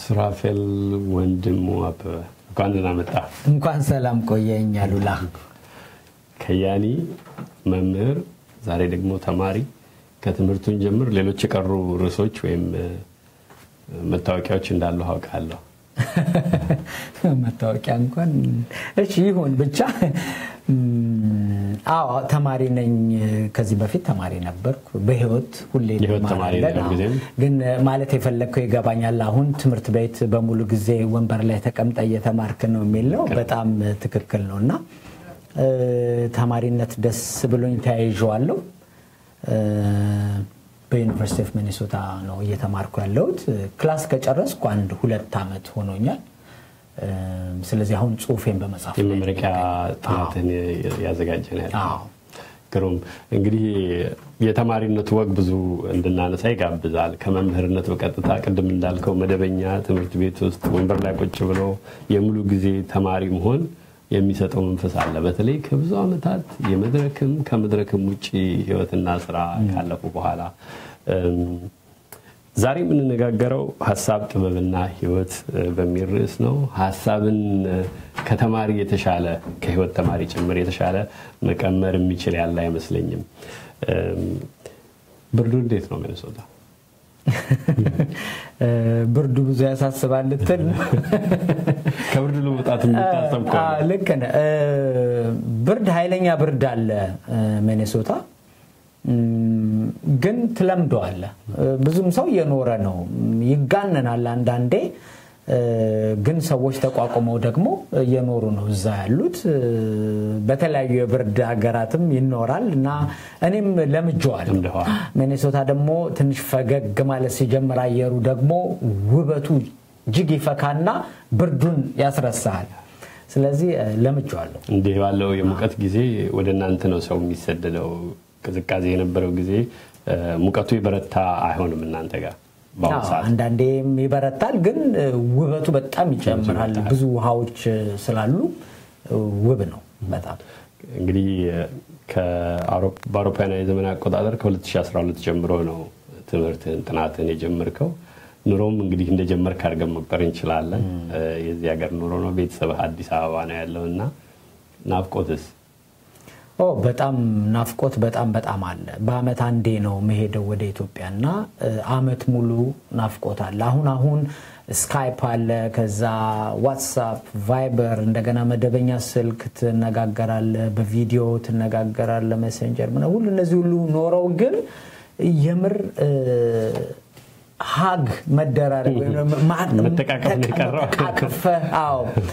ሱራፌል ወንድሙ አበበ እንኳን ደህና መጣ። እንኳን ሰላም ቆየኝ አሉላ። ከያኒ መምህር፣ ዛሬ ደግሞ ተማሪ። ከትምህርቱን ጀምር ሌሎች የቀሩ ርዕሶች ወይም መታወቂያዎች እንዳሉ አውቃለሁ። መታወቂያ እንኳን እሺ ይሁን ብቻ። አዎ ተማሪ ነኝ። ከዚህ በፊት ተማሪ ነበርኩ። በህይወት ሁሌ? ግን ማለት የፈለግከው ይገባኛል። አሁን ትምህርት ቤት በሙሉ ጊዜ ወንበር ላይ ተቀምጠህ እየተማርክ ነው የሚል ነው። በጣም ትክክል ነው እና ተማሪነት ደስ ብሎኝ ተያይዤዋለሁ። በ University of Minnesota ነው እየተማርኩ ያለሁት። class ከጨረስኩ አንድ ሁለት ዓመት ሆኖኛል። ስለዚህ አሁን ጽሁፌን በመጻፍ የመመረቂያ ጥናቴን እያዘጋጀሁ ነው ግሩም። እንግዲህ የተማሪነቱ ወግ ብዙ እንድናነሳ ይጋብዛል። ከመምህርነት በቀጥታ ቅድም እንዳልከው መደበኛ ትምህርት ቤት ውስጥ ወንበር ላይ ቁጭ ብሎ የሙሉ ጊዜ ተማሪ መሆን የሚሰጠው መንፈስ አለ። በተለይ ከብዙ ዓመታት የመድረክም ከመድረክም ውጭ ህይወትና ስራ ካለፉ በኋላ ዛሬ የምንነጋገረው ሀሳብ ጥበብና ህይወት በሚል ርዕስ ነው። ሀሳብን ከተማሪ የተሻለ ከህይወት ተማሪ ጭምር የተሻለ መቀመር የሚችል ያለ አይመስለኝም። ብርዱ እንዴት ነው ሚኒሶታ? ብርዱ ብዙ ያሳስባል ልትል ነው? ከብርዱ ለመውጣት ልክ ብርድ ኃይለኛ ብርድ አለ ሚኔሶታ ግን ትለምደዋለህ። እ፣ ብዙም ሰው እየኖረ ነው። ይጋነናል አንዳንዴ ግን ሰዎች ተቋቁመው ደግሞ እየኖሩ ነው እዛ ያሉት። በተለያዩ የብርድ ሀገራትም ይኖራል እና እኔም ለምጄዋለሁ። ሚኔሶታ ደግሞ ትንሽ ፈገግ ማለት ሲጀምር አየሩ ደግሞ ውበቱ እጅግ ይፈካና ብርዱን ያስረሳል። ስለዚህ ለምጄዋለሁ። እንዲህ ባለው የሙቀት ጊዜ ወደ እናንተ ነው ሰው የሚሰደደው። ቅዝቃዜ የነበረው ጊዜ ሙቀቱ የበረታ አይሆንም እናንተ ጋር አንዳንዴም ይበረታል፣ ግን ውበቱ በጣም ይጨምራል። ብዙ ውሃዎች ስላሉ ውብ ነው በጣም። እንግዲህ በአውሮፓውያን የዘመን አቆጣጠር ከ2012 ጀምሮ ነው ትምህርትህን ጥናትህን የጀመርከው። ኑሮም እንግዲህ እንደጀመርክ አድርገን መቁጠር እንችላለን። የዚህ ሀገር ኑሮ ነው። ቤተሰብህ አዲስ አበባ ነው ያለው እና ናፍቆትስ? ኦ በጣም ናፍቆት በጣም በጣም አለ። በአመት አንዴ ነው መሄደው ወደ ኢትዮጵያ እና አመት ሙሉ ናፍቆት አለ። አሁን አሁን ስካይፕ አለ፣ ከዛ ዋትሳፕ፣ ቫይበር፣ እንደገና መደበኛ ስልክ ትነጋገራለ፣ በቪዲዮ ትነጋገራለ፣ መሰንጀር ምናምን ሁሉ እነዚህ ሁሉ ኖረው ግን የምር ሀግ መደራረግ ወይም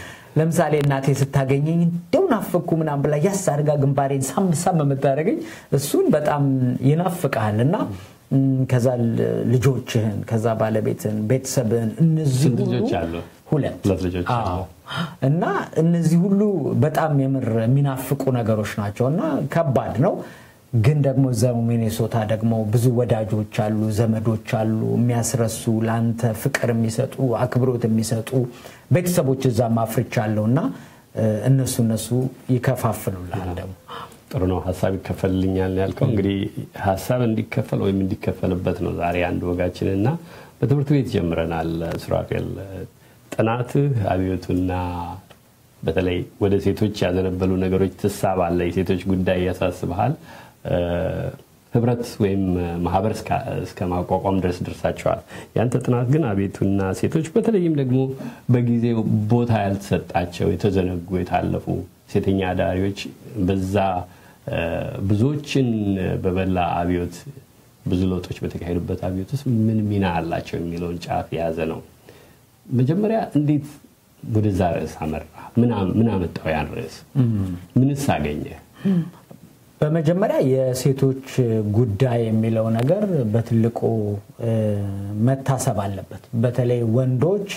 ለምሳሌ እናቴ ስታገኘኝ እንደው ናፈኩ ምናምን ብላ ያስ አድርጋ ግንባሬን ሳም ሳም የምታደርገኝ እሱን በጣም ይናፍቃል እና ከዛ ልጆችህን ከዛ ባለቤትን ቤተሰብህን እነዚህ? ሁለት ልጆች እና እነዚህ ሁሉ በጣም የምር የሚናፍቁ ነገሮች ናቸው እና ከባድ ነው። ግን ደግሞ እዛው ሚኔሶታ ደግሞ ብዙ ወዳጆች አሉ፣ ዘመዶች አሉ፣ የሚያስረሱ ለአንተ ፍቅር የሚሰጡ አክብሮት የሚሰጡ ቤተሰቦች እዛም አፍርቻለሁ እና እነሱ እነሱ ይከፋፍሉልሃል ደግሞ ጥሩ ነው። ሀሳብ ይከፈልልኛል ያልከው። እንግዲህ ሀሳብ እንዲከፈል ወይም እንዲከፈልበት ነው ዛሬ አንድ ወጋችን እና በትምህርት ቤት ጀምረናል። ሱራፌል ጥናትህ አብዮቱና በተለይ ወደ ሴቶች ያዘነበሉ ነገሮች ትሳባለ። የሴቶች ጉዳይ ያሳስበሃል። ህብረት ወይም ማህበር እስከ- ማቋቋም ድረስ ደርሳቸዋል። ያንተ ጥናት ግን አቤቱና ሴቶች በተለይም ደግሞ በጊዜው ቦታ ያልተሰጣቸው የተዘነጉ የታለፉ ሴተኛ አዳሪዎች በዛ ብዙዎችን በበላ አብዮት ብዙ ለውጦች በተካሄዱበት አብዮት ውስጥ ምን ሚና አላቸው የሚለውን ጫፍ የያዘ ነው። መጀመሪያ እንዴት ወደዛ ርዕስ አመራ? ምን አመጣው ያን ርዕስ? ምንስ አገኘ? በመጀመሪያ የሴቶች ጉዳይ የሚለው ነገር በትልቁ መታሰብ አለበት። በተለይ ወንዶች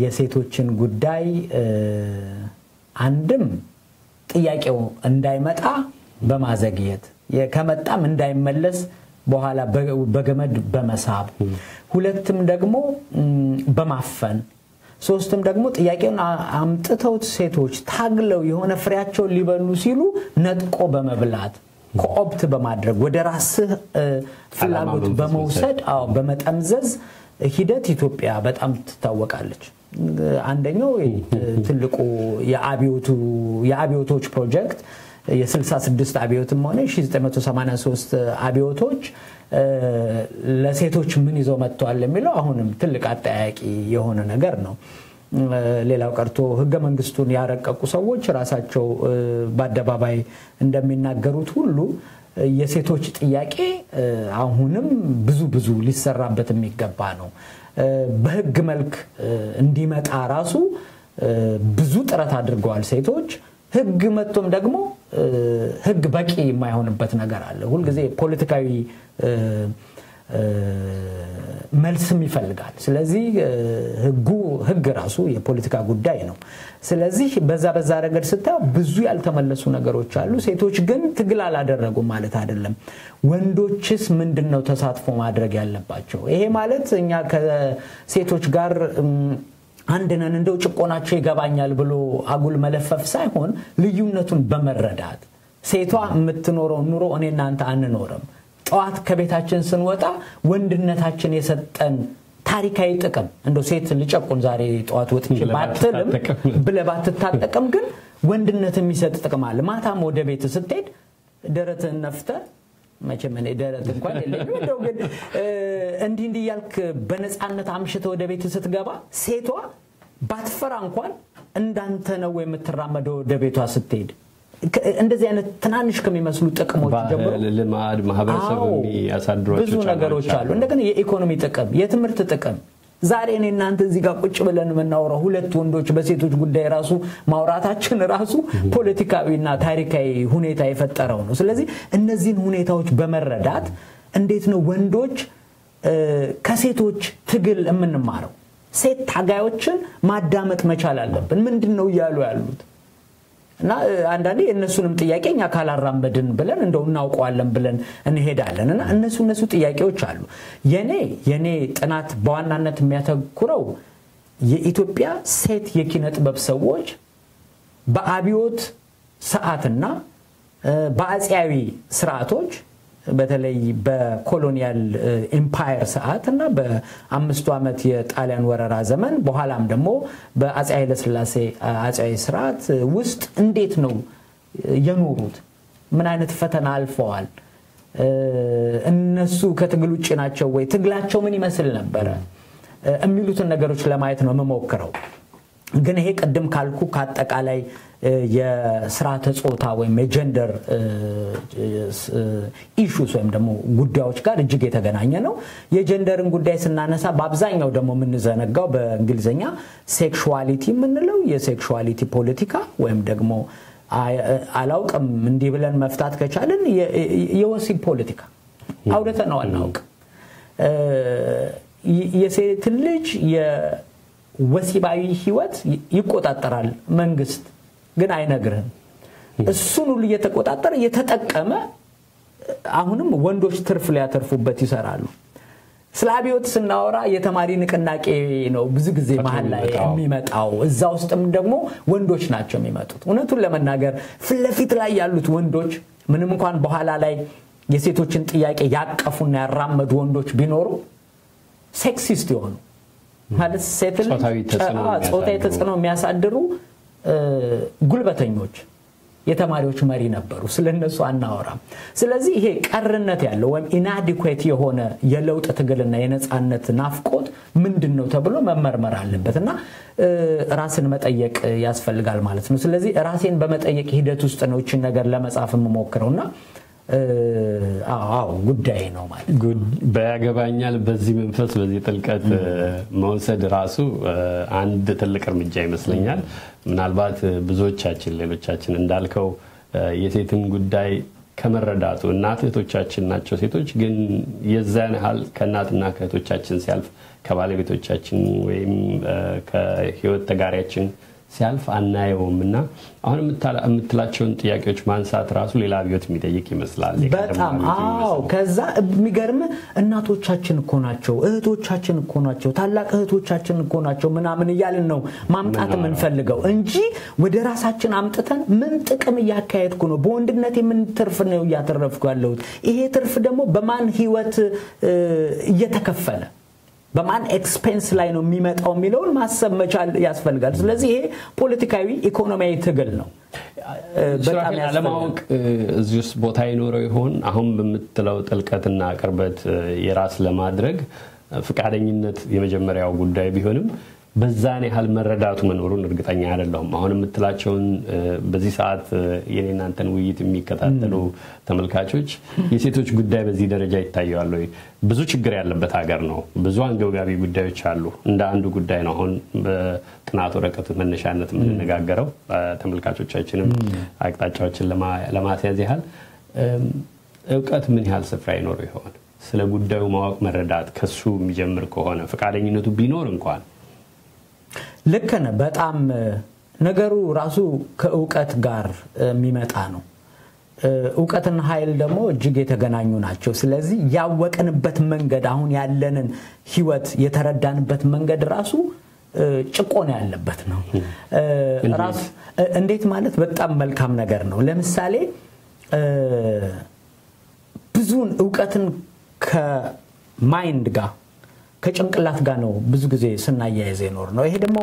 የሴቶችን ጉዳይ አንድም ጥያቄው እንዳይመጣ በማዘግየት ከመጣም እንዳይመለስ በኋላ በገመድ በመሳብ ሁለትም ደግሞ በማፈን ሶስትም ደግሞ ጥያቄውን አምጥተውት ሴቶች ታግለው የሆነ ፍሬያቸውን ሊበሉ ሲሉ ነጥቆ በመብላት ኮኦፕት በማድረግ ወደ ራስህ ፍላጎት በመውሰድ በመጠምዘዝ ሂደት ኢትዮጵያ በጣም ትታወቃለች። አንደኛው ትልቁ የአብዮቶች ፕሮጀክት የ66 አብዮትም ሆነ 1983 አብዮቶች ለሴቶች ምን ይዘው መጥተዋል የሚለው አሁንም ትልቅ አጠያቂ የሆነ ነገር ነው። ሌላው ቀርቶ ህገ መንግስቱን ያረቀቁ ሰዎች ራሳቸው በአደባባይ እንደሚናገሩት ሁሉ የሴቶች ጥያቄ አሁንም ብዙ ብዙ ሊሰራበት የሚገባ ነው። በህግ መልክ እንዲመጣ ራሱ ብዙ ጥረት አድርገዋል ሴቶች። ህግ መጥቶም ደግሞ ህግ በቂ የማይሆንበት ነገር አለ። ሁልጊዜ ፖለቲካዊ መልስም ይፈልጋል። ስለዚህ ህጉ ህግ ራሱ የፖለቲካ ጉዳይ ነው። ስለዚህ በዛ በዛ ረገድ ስታየው ብዙ ያልተመለሱ ነገሮች አሉ። ሴቶች ግን ትግል አላደረጉም ማለት አይደለም። ወንዶችስ ምንድን ነው ተሳትፎ ማድረግ ያለባቸው? ይሄ ማለት እኛ ከሴቶች ጋር አንድ ነን እንደው ጭቆናቸው ይገባኛል ብሎ አጉል መለፈፍ ሳይሆን ልዩነቱን በመረዳት ሴቷ የምትኖረው ኑሮ እኔ እናንተ አንኖርም። ጠዋት ከቤታችን ስንወጣ ወንድነታችን የሰጠን ታሪካዊ ጥቅም እንደው ሴት ልጨቁን ዛሬ ጠዋት ወጥቼ ባትልም ብለህ ባትታጠቅም ግን ወንድነት የሚሰጥ ጥቅም አለ። ማታም ወደ ቤት ስትሄድ ደረትህን ነፍተህ መቼም እኔ ደረት እንኳን የለኝም። እንደው ግን እንዲህ እንዲህ እያልክ በነፃነት አምሽተህ ወደ ቤት ስትገባ ሴቷ ባትፈራ እንኳን እንዳንተ ነው የምትራመደው ወደ ቤቷ ስትሄድ። እንደዚህ አይነት ትናንሽ ከሚመስሉ ጥቅሞች ጀምሮ ልማድ ማህበረሰብ የሚያሳድሯቸው ብዙ ነገሮች አሉ። እንደገና የኢኮኖሚ ጥቅም፣ የትምህርት ጥቅም ዛሬ እኔ እናንተ እዚህ ጋር ቁጭ ብለን የምናወራው ሁለት ወንዶች በሴቶች ጉዳይ ራሱ ማውራታችን ራሱ ፖለቲካዊና ታሪካዊ ሁኔታ የፈጠረው ነው። ስለዚህ እነዚህን ሁኔታዎች በመረዳት እንዴት ነው ወንዶች ከሴቶች ትግል የምንማረው? ሴት ታጋዮችን ማዳመጥ መቻል አለብን። ምንድን ነው እያሉ ያሉት? እና አንዳንዴ የእነሱንም ጥያቄ እኛ ካላራመድን ብለን እንደው እናውቀዋለን ብለን እንሄዳለን። እና እነሱ እነሱ ጥያቄዎች አሉ። የኔ የኔ ጥናት በዋናነት የሚያተኩረው የኢትዮጵያ ሴት የኪነ ጥበብ ሰዎች በአብዮት ሰዓትና በአፄያዊ ስርዓቶች በተለይ በኮሎኒያል empire ሰዓት እና በአምስቱ ዓመት የጣሊያን ወረራ ዘመን በኋላም ደግሞ በአፄ ኃይለስላሴ አፄያዊ ስርዓት ውስጥ እንዴት ነው የኖሩት? ምን አይነት ፈተና አልፈዋል? እነሱ ከትግል ውጭ ናቸው ወይ? ትግላቸው ምን ይመስል ነበረ? የሚሉትን ነገሮች ለማየት ነው የምሞክረው። ግን ይሄ ቅድም ካልኩ ከአጠቃላይ የስርዓተ ጾታ ወይም የ gender issues ወይም ደግሞ ጉዳዮች ጋር እጅግ የተገናኘ ነው። የጀንደርን ጉዳይ ስናነሳ በአብዛኛው ደግሞ የምንዘነጋው በእንግሊዝኛ sexuality የምንለው የ sexuality ፖለቲካ ወይም ደግሞ አላውቅም እንዲህ ብለን መፍታት ከቻልን የወሲብ ፖለቲካ አውርተነው አናውቅም። የሴትን ልጅ የወሲባዊ ህይወት ይቆጣጠራል መንግስት ግን አይነግርህም። እሱን ሁሉ እየተቆጣጠረ እየተጠቀመ አሁንም ወንዶች ትርፍ ሊያተርፉበት ይሰራሉ። ስለ አብዮት ስናወራ የተማሪ ንቅናቄ ነው ብዙ ጊዜ መሀል ላይ የሚመጣው። እዛ ውስጥም ደግሞ ወንዶች ናቸው የሚመጡት። እውነቱን ለመናገር ፊት ለፊት ላይ ያሉት ወንዶች ምንም እንኳን በኋላ ላይ የሴቶችን ጥያቄ ያቀፉና ያራመዱ ወንዶች ቢኖሩ sexist የሆኑ ማለት ሴትን ጾታዊ ተጽዕኖ የሚያሳድሩ ጉልበተኞች የተማሪዎች መሪ ነበሩ። ስለነሱ አናወራም። ስለዚህ ይሄ ቀርነት ያለው ወይም ኢናዲኩዌት የሆነ የለውጥ ትግልና የነፃነት ናፍቆት ምንድን ነው ተብሎ መመርመር አለበት እና ራስን መጠየቅ ያስፈልጋል ማለት ነው። ስለዚህ ራሴን በመጠየቅ ሂደት ውስጥ ነው ነገር ለመጻፍ የምሞክረው እና አዎ ጉዳይ ነው ማለት በያገባኛል። በዚህ መንፈስ በዚህ ጥልቀት መውሰድ ራሱ አንድ ትልቅ እርምጃ ይመስለኛል። ምናልባት ብዙዎቻችን ሌሎቻችን እንዳልከው የሴትን ጉዳይ ከመረዳቱ እናት እህቶቻችን ናቸው ሴቶች ግን የዛን ያህል ከእናትና ከእህቶቻችን ሲያልፍ ከባለቤቶቻችን ወይም ከህይወት ተጋሪያችን ሲያልፍ አናየውም እና አሁን የምትላቸውን ጥያቄዎች ማንሳት ራሱ ሌላ አብዮት የሚጠይቅ ይመስላል። በጣም አዎ። ከዛ የሚገርም እናቶቻችን እኮ ናቸው፣ እህቶቻችን እኮ ናቸው፣ ታላቅ እህቶቻችን እኮ ናቸው ምናምን እያልን ነው ማምጣት የምንፈልገው እንጂ ወደ ራሳችን አምጥተን ምን ጥቅም እያካሄድኩ ነው፣ በወንድነት የምን ትርፍ ነው እያተረፍኩ ያለሁት፣ ይሄ ትርፍ ደግሞ በማን ህይወት እየተከፈለ በማን expense ላይ ነው የሚመጣው የሚለውን ማሰብ መቻል ያስፈልጋል። ስለዚህ ይሄ ፖለቲካዊ ኢኮኖሚያዊ ትግል ነው። ለማወቅ እዚህ ውስጥ ቦታ ይኖረው ይሆን? አሁን በምትለው ጥልቀትና ቅርበት የራስ ለማድረግ ፈቃደኝነት የመጀመሪያው ጉዳይ ቢሆንም በዛን ያህል መረዳቱ መኖሩን እርግጠኛ አይደለሁም። አሁን የምትላቸውን በዚህ ሰዓት የኔ እናንተን ውይይት የሚከታተሉ ተመልካቾች የሴቶች ጉዳይ በዚህ ደረጃ ይታየዋል ወይ? ብዙ ችግር ያለበት ሀገር ነው። ብዙ አንገብጋቢ ጉዳዮች አሉ። እንደ አንዱ ጉዳይ ነው አሁን በጥናት ወረቀቱ መነሻነት የምንነጋገረው። ተመልካቾቻችንም አቅጣጫዎችን ለማስያዝ ያህል እውቀት ምን ያህል ስፍራ ይኖረው ይሆን? ስለ ጉዳዩ ማወቅ መረዳት ከሱ የሚጀምር ከሆነ ፈቃደኝነቱ ቢኖር እንኳን ልክ ነህ። በጣም ነገሩ ራሱ ከእውቀት ጋር የሚመጣ ነው። እውቀትና ኃይል ደግሞ እጅግ የተገናኙ ናቸው። ስለዚህ ያወቅንበት መንገድ አሁን ያለንን ሕይወት የተረዳንበት መንገድ ራሱ ጭቆና ያለበት ነው። ራሱ እንዴት ማለት በጣም መልካም ነገር ነው። ለምሳሌ ብዙን እውቀትን ከ mind ጋር ከጭንቅላት ጋር ነው ብዙ ጊዜ ስናያይዝ የኖርነው። ይሄ ደግሞ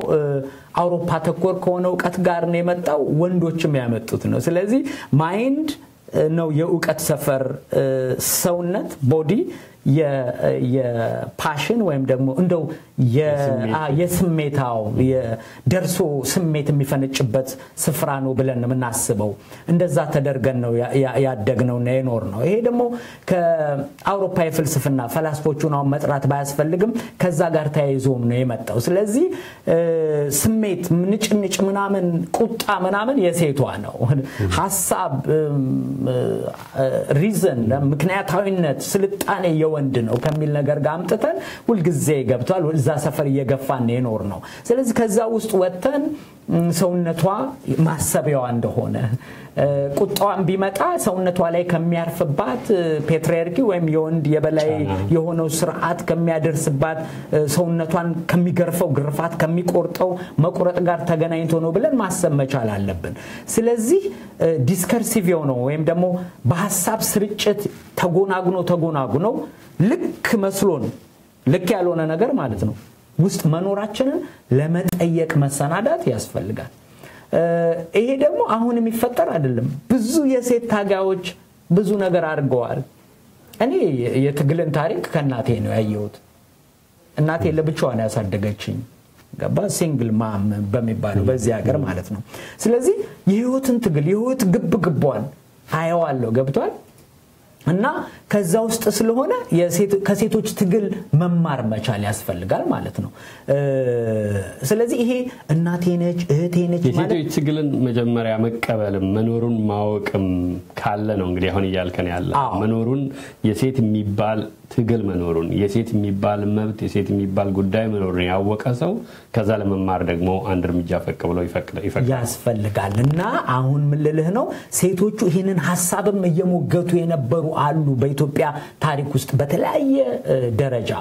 አውሮፓ ተኮር ከሆነ እውቀት ጋር ነው የመጣው፣ ወንዶችም ያመጡት ነው። ስለዚህ mind ነው የእውቀት ሰፈር፣ ሰውነት body የፓሽን ወይም ደግሞ እንደው የስሜታው ደርሶ ስሜት የሚፈነጭበት ስፍራ ነው ብለን የምናስበው እንደዛ ተደርገን ነው ያደግነውና የኖር ነው። ይሄ ደግሞ ከአውሮፓ የፍልስፍና ፈላስፎቹን አሁን መጥራት ባያስፈልግም ከዛ ጋር ተያይዞም ነው የመጣው። ስለዚህ ስሜት፣ ንጭንጭ፣ ምናምን ቁጣ ምናምን የሴቷ ነው። ሀሳብ፣ reason፣ ምክንያታዊነት፣ ስልጣኔ የወንድ ነው ከሚል ነገር ጋር አምጥተን ሁልጊዜ ገብቷል። እዛ ሰፈር እየገፋን የኖርነው። ስለዚህ ከዛ ውስጥ ወጥተን ሰውነቷ ማሰቢያዋ እንደሆነ። ቁጣዋን ቢመጣ ሰውነቷ ላይ ከሚያርፍባት patriarchy ወይም የወንድ የበላይ የሆነው ስርዓት ከሚያደርስባት ሰውነቷን ከሚገርፈው ግርፋት ከሚቆርጠው መቁረጥ ጋር ተገናኝቶ ነው ብለን ማሰብ መቻል አለብን። ስለዚህ discursive የሆነው ወይም ደግሞ በሀሳብ ስርጭት ተጎናጉኖ ተጎናጉኖ ልክ መስሎን ልክ ያልሆነ ነገር ማለት ነው ውስጥ መኖራችንን ለመጠየቅ መሰናዳት ያስፈልጋል። ይሄ ደግሞ አሁን የሚፈጠር አይደለም። ብዙ የሴት ታጋዮች ብዙ ነገር አድርገዋል። እኔ የትግልን ታሪክ ከእናቴ ነው ያየሁት። እናቴ ለብቻዋን ያሳደገችኝ ገባ ሲንግል ማም በሚባለው በዚህ ሀገር ማለት ነው። ስለዚህ የህይወትን ትግል የህይወት ግብ ግቧን አየዋለሁ። ገብቷል እና ከዛ ውስጥ ስለሆነ ከሴቶች ትግል መማር መቻል ያስፈልጋል ማለት ነው። ስለዚህ ይሄ እናቴ ነች እህቴ ነች የሴቶች ትግልን መጀመሪያ መቀበልም መኖሩን ማወቅም ካለ ነው እንግዲህ አሁን እያልከን ያለ መኖሩን የሴት የሚባል ትግል መኖሩን የሴት የሚባል መብት የሴት የሚባል ጉዳይ መኖሩን ያወቀ ሰው ከዛ ለመማር ደግሞ አንድ እርምጃ ፈቅ ብሎ ያስፈልጋል። እና አሁን ምን ልልህ ነው ሴቶቹ ይህንን ሀሳብም እየሞገቱ የነበሩ አሉ በኢትዮጵያ ታሪክ ውስጥ በተለያየ ደረጃ።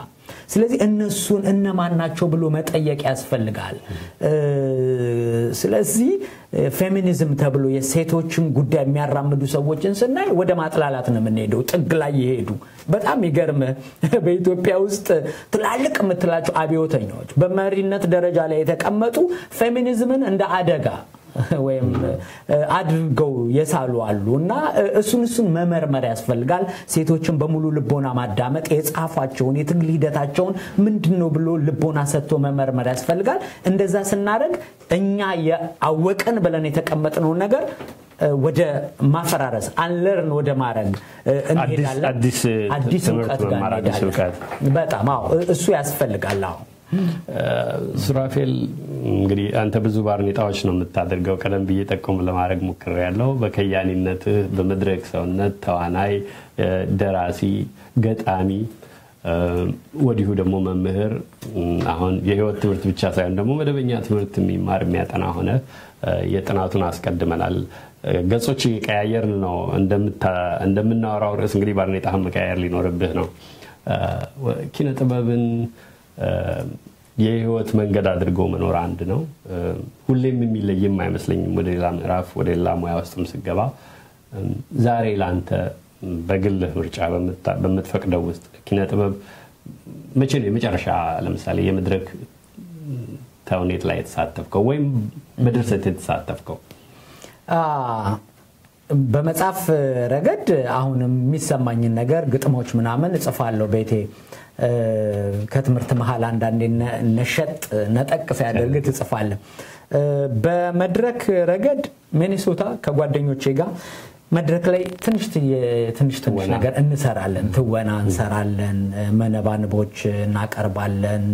ስለዚህ እነሱን እነማን ናቸው ብሎ መጠየቅ ያስፈልጋል። ስለዚህ ፌሚኒዝም ተብሎ የሴቶችን ጉዳይ የሚያራምዱ ሰዎችን ስናይ ወደ ማጥላላት ነው የምንሄደው፣ ጥግ ላይ የሄዱ በጣም ይገርምህ። በኢትዮጵያ ውስጥ ትላልቅ የምትላቸው አብዮተኛዎች በመሪነት ደረጃ ላይ የተቀመጡ ፌሚኒዝምን እንደ አደጋ ወይም አድርገው የሳሉ አሉ እና እሱን እሱን መመርመር ያስፈልጋል። ሴቶችን በሙሉ ልቦና ማዳመጥ፣ የጻፏቸውን የትግል ሂደታቸውን ምንድን ነው ብሎ ልቦና ሰጥቶ መመርመር ያስፈልጋል። እንደዛ ስናደርግ እኛ አወቅን ብለን የተቀመጥነውን ነገር ወደ ማፈራረስ አንለርን ወደ ማድረግ እንሄዳለን። አዲስ እውቀት ጋር እንሄዳለን። በጣም አዎ፣ እሱ ያስፈልጋል። አዎ ሱራፌል እንግዲህ አንተ ብዙ ባርኔጣዎች ነው የምታደርገው። ቀደም ብዬ ጠቆም ለማድረግ ሞክሬያለሁ። በከያኒነትህ በመድረክ ሰውነት ተዋናይ፣ ደራሲ፣ ገጣሚ ወዲሁ ደግሞ መምህር አሁን የህይወት ትምህርት ብቻ ሳይሆን ደግሞ መደበኛ ትምህርት የሚማር የሚያጠና ሆነ የጥናቱን አስቀድመናል። ገጾች ቀያየርን ነው እንደምናወራው ርዕስ እንግዲህ ባርኔጣህን መቀያየር ሊኖርብህ ነው። ኪነ ጥበብን የህይወት መንገድ አድርጎ መኖር አንድ ነው። ሁሌም የሚለይም አይመስለኝም። ወደ ሌላ ምዕራፍ ወደ ሌላ ሙያ ውስጥም ስገባ ዛሬ ለአንተ በግልህ ምርጫ በምትፈቅደው ውስጥ ኪነ ጥበብ መቼ ነው የመጨረሻ ለምሳሌ የመድረክ ተውኔት ላይ የተሳተፍከው ወይም በድርሰት የተሳተፍከው? በመጽሐፍ ረገድ አሁንም የሚሰማኝን ነገር ግጥሞች ምናምን እጽፋለሁ ቤቴ ከትምህርት መሀል አንዳንዴ ነሸጥ ነጠቅ ሲያደርግ ትጽፋለህ። በመድረክ ረገድ ሚኒሶታ ከጓደኞቼ ጋር መድረክ ላይ ትንሽ ትንሽ ነገር እንሰራለን። ትወና እንሰራለን፣ መነባንቦች እናቀርባለን።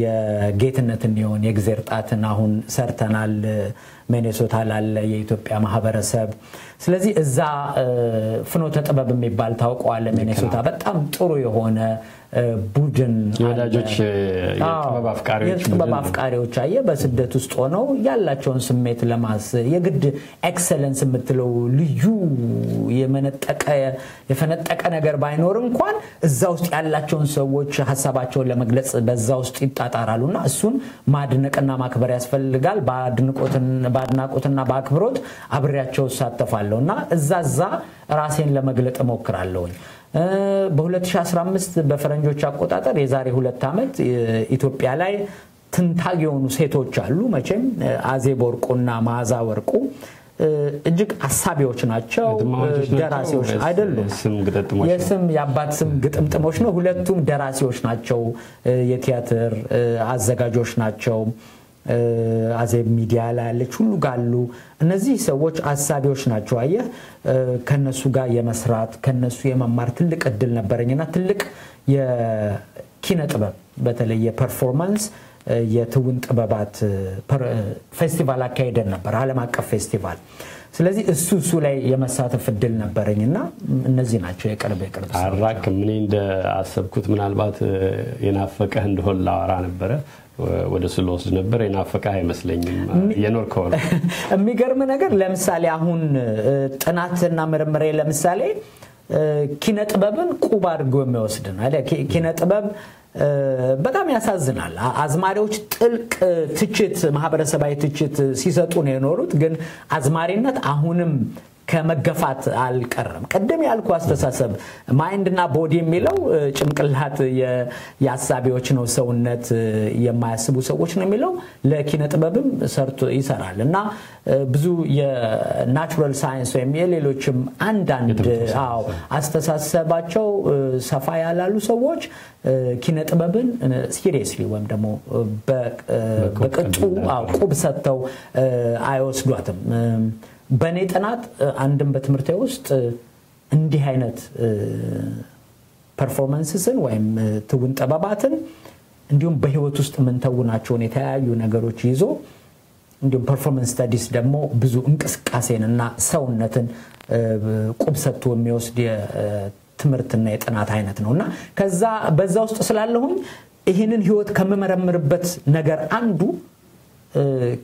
የጌትነትን የሆን የእግዜር ጣትን አሁን ሰርተናል ሚኔሶታ ላለ የኢትዮጵያ ማህበረሰብ። ስለዚህ እዛ ፍኖተ ጥበብ የሚባል ታውቀዋለህ። ሚኔሶታ በጣም ጥሩ የሆነ ቡድን ወዳጆች የጥበብ አፍቃሪዎች አየህ። በስደት ውስጥ ሆነው ያላቸውን ስሜት ለማስ የግድ excellence የምትለው ልዩ የፈነጠቀ ነገር ባይኖር እንኳን እዛ ውስጥ ያላቸውን ሰዎች ሀሳባቸውን ለመግለጽ በዛ ውስጥ ይጣጣራሉ። እና እሱን ማድነቅና ማክበር ያስፈልጋል። በአድናቆትና በአክብሮት አብሬያቸው እሳተፋለሁ። እና እዛ እዛ ራሴን ለመግለጥ እሞክራለሁኝ። በ2015 በፈረንጆች አቆጣጠር የዛሬ ሁለት ዓመት ኢትዮጵያ ላይ ትንታግ የሆኑ ሴቶች አሉ። መቼም አዜብ ወርቁና መዓዛ ወርቁ እጅግ አሳቢዎች ናቸው። ደራሲዎች አይደሉም። የስም የአባት ስም ግጥምጥሞች ነው። ሁለቱም ደራሲዎች ናቸው። የቲያትር አዘጋጆች ናቸው። አዜብ ሚዲያ ላይ ያለች ሁሉ ጋሉ እነዚህ ሰዎች አሳቢዎች ናቸው። አየህ ከነሱ ጋር የመስራት ከነሱ የመማር ትልቅ እድል ነበረኝና ትልቅ የኪነ ጥበብ በተለይ የ performance የትውን ጥበባት ፌስቲቫል አካሄደን ነበር፣ ዓለም አቀፍ ፌስቲቫል። ስለዚህ እሱ እሱ ላይ የመሳተፍ እድል ነበረኝ እና እነዚህ ናቸው የቅርብ የቅርብ አራክም እኔ እንደአሰብኩት ምናልባት የናፈቀህ እንደሆን ላወራ ነበረ። ወደ እሱ ልወስድ ነበር። የናፈቀህ አይመስለኝም። የኖር ከሆነ የሚገርም ነገር ለምሳሌ አሁን ጥናትና ምርምሬ ለምሳሌ ኪነ ጥበብን ቁብ አድርጎ የሚወስድ ነው። ኪነ ጥበብ በጣም ያሳዝናል። አዝማሪዎች ጥልቅ ትችት፣ ማህበረሰባዊ ትችት ሲሰጡ ነው የኖሩት። ግን አዝማሪነት አሁንም ከመገፋት አልቀረም። ቅድም ያልኩ አስተሳሰብ mind ና body የሚለው ጭንቅላት የአሳቢዎች ነው፣ ሰውነት የማያስቡ ሰዎች ነው የሚለው ለኪነ ጥበብም ሰርቶ ይሰራል እና ብዙ የ natural science ወይም የሌሎችም አንዳንድ አዎ አስተሳሰባቸው ሰፋ ያላሉ ሰዎች ኪነ ጥበብን seriously ወይም ደግሞ በቅጡ ቁብ ሰጥተው አይወስዷትም። በእኔ ጥናት አንድም በትምህርቴ ውስጥ እንዲህ አይነት performances ን ወይም ትውን ጥበባትን እንዲሁም በህይወት ውስጥ የምንተውናቸውን የተለያዩ ነገሮች ይዞ እንዲሁም performance studies ደግሞ ብዙ እንቅስቃሴን እና ሰውነትን ቁብ ሰጥቶ የሚወስድ የትምህርትና የጥናት አይነት ነው። እና ከዛ በዛ ውስጥ ስላለሁም ይህንን ህይወት ከምመረምርበት ነገር አንዱ